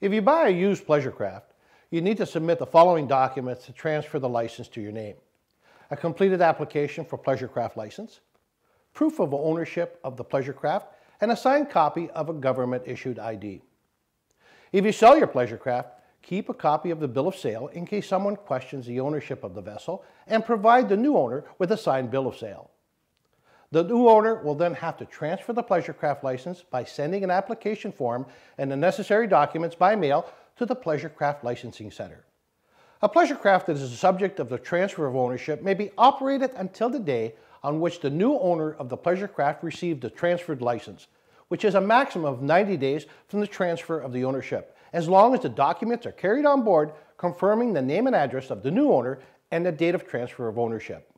If you buy a used pleasure craft, you need to submit the following documents to transfer the license to your name. A completed application for pleasure craft license, proof of ownership of the pleasure craft, and a signed copy of a government-issued ID. If you sell your pleasure craft, keep a copy of the bill of sale in case someone questions the ownership of the vessel and provide the new owner with a signed bill of sale. The new owner will then have to transfer the pleasure craft license by sending an application form and the necessary documents by mail to the Pleasure Craft Licensing Center. A pleasure craft that is the subject of the transfer of ownership may be operated until the day on which the new owner of the pleasure craft received the transferred license, which is a maximum of 90 days from the transfer of the ownership, as long as the documents are carried on board confirming the name and address of the new owner and the date of transfer of ownership.